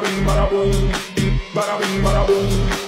bada bing, bada boom, bada bing, bada boom.